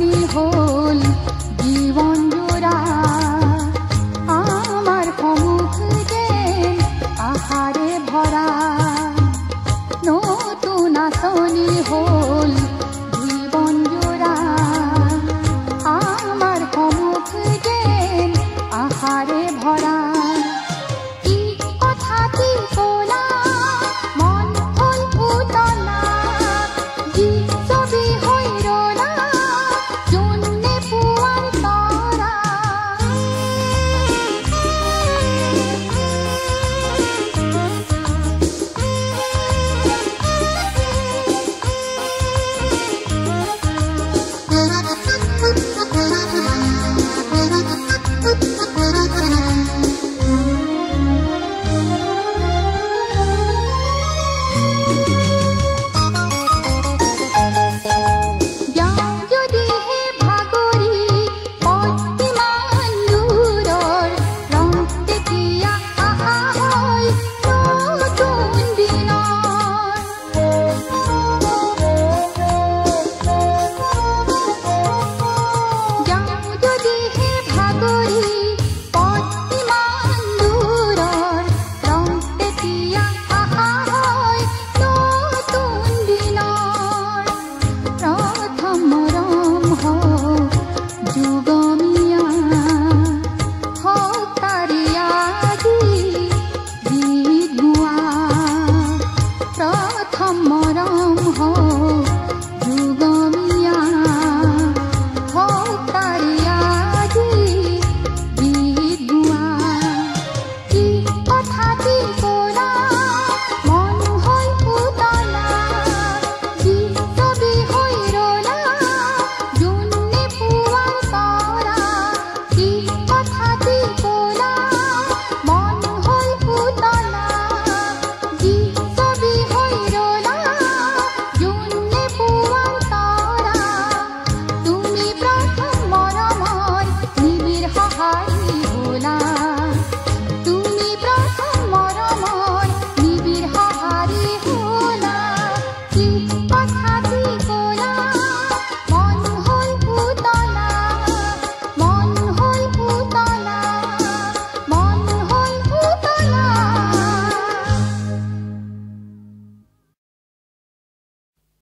নীল হয়